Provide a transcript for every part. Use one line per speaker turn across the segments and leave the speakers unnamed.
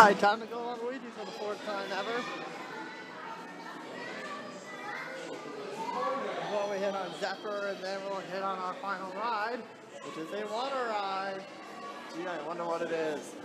Alright, time to go on Luigi for the fourth time ever. Before we hit on Zephyr and then we'll hit on our final ride, which is a water ride. Gee, I wonder what it is.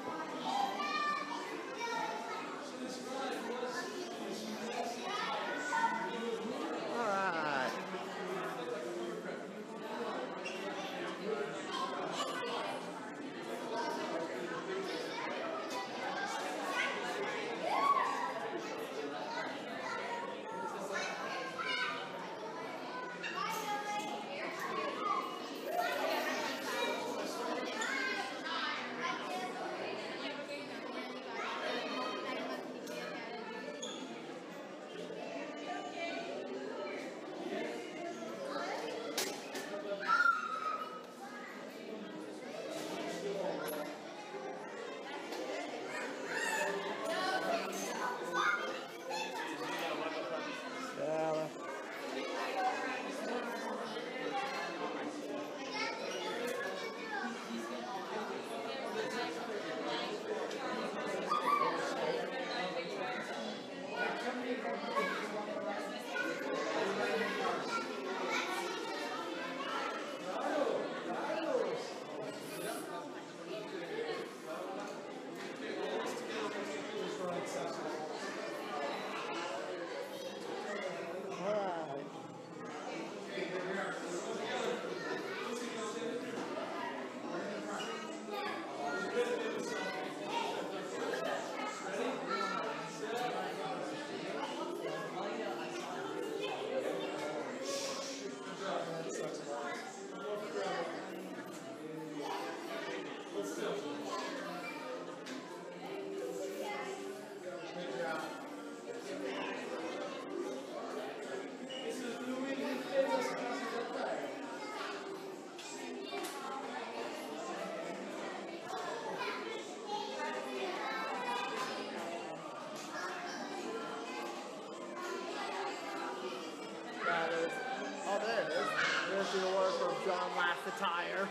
John Lasseter.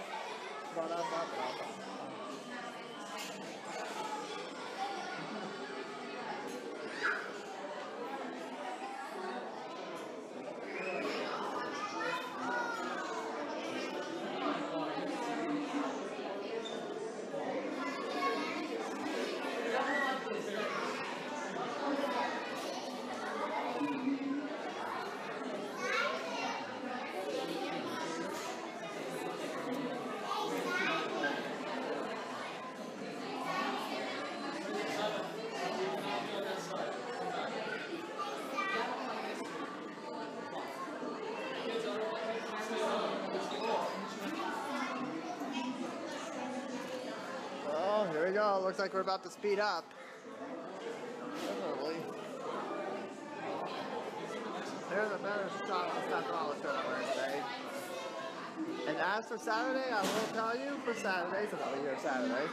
Ba-da-ba-ba-ba. Oh, here we go. Looks like we're about to speed up. Definitely. There's a better shot of the Seth Rollins shirt I'm wearing today. And as for Saturday, I will tell you for Saturday, I'll be here Saturday.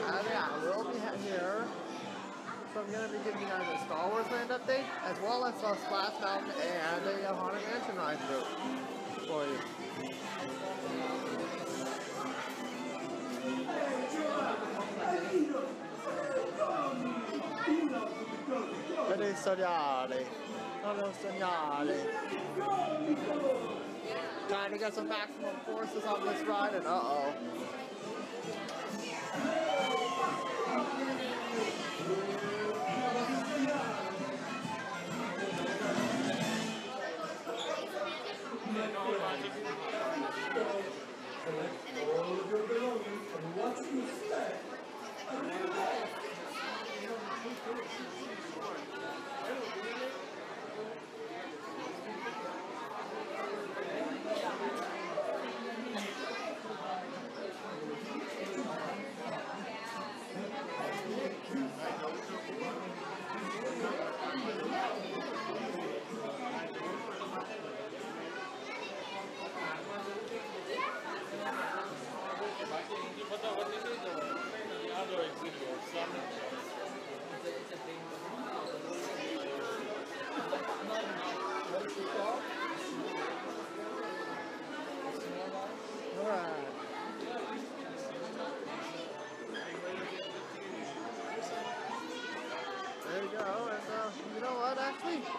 Saturday, I will be here. So I'm going to be giving you guys a Star Wars Land update, as well as a Splash Mountain and a Haunted Mansion ride through for you. Non è un. Trying to get some maximum forces on this ride and uh-oh.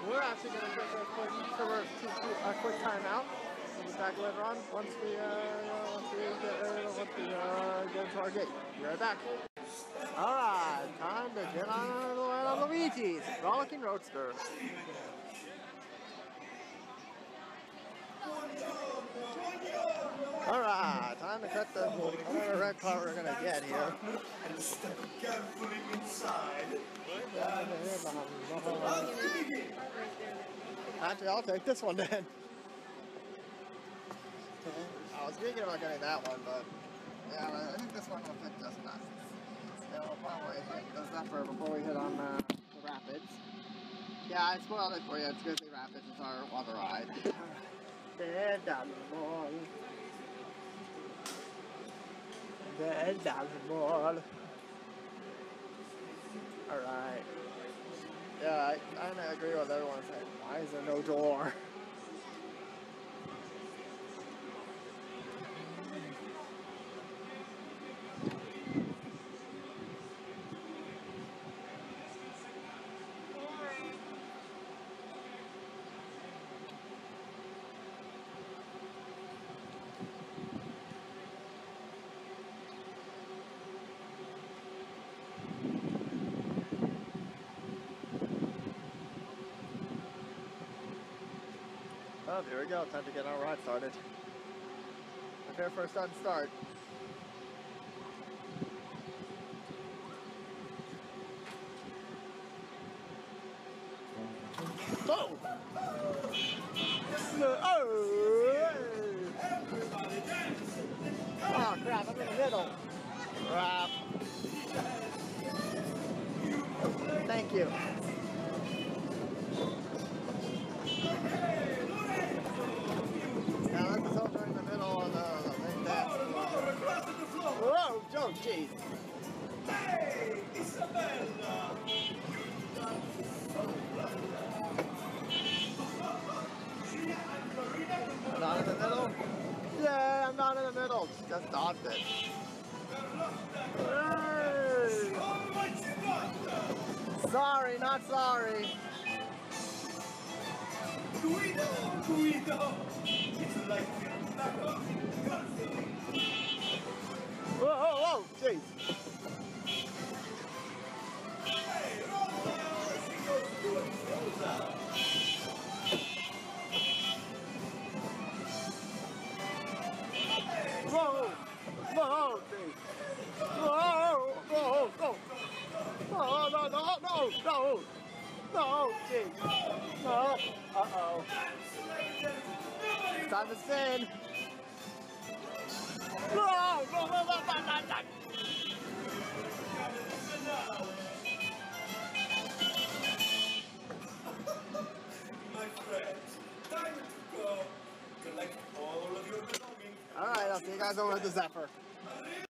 We're actually going to take a quick, a quick timeout. We'll be back later on once we, uh, once we get, uh, once we, uh, get to our gate. Be right back. Alright, time to get on the line on Luigi's Rollicking Roadster. Alright, time to cut the whatever red car we're gonna get here.
And step carefully inside.
Actually, I'll take this one then. I was thinking about getting that one, but yeah, I think this one will fit just nice. We'll probably hit the Zephyr before we hit on uh, the Rapids. Yeah, I spoiled it for you. It's Grizzly Rapids. It's our water ride. Dead down the Dead the mall. Alright. Yeah, I of agree with everyone saying, why is there no door? Oh, there we go. Time to get our ride started. Prepare for a sudden start. Oh! Oh! Oh crap, I'm in the middle. Crap. Thank you. Not in the middle? Yeah, I'm not in the middle. Just dodged it. Hey! Sorry, not sorry.
Guido! Guido! It's like you're back
Time.
My friends, to go collect all of your belongings.
All right, I'll see you guys over at the Zephyr.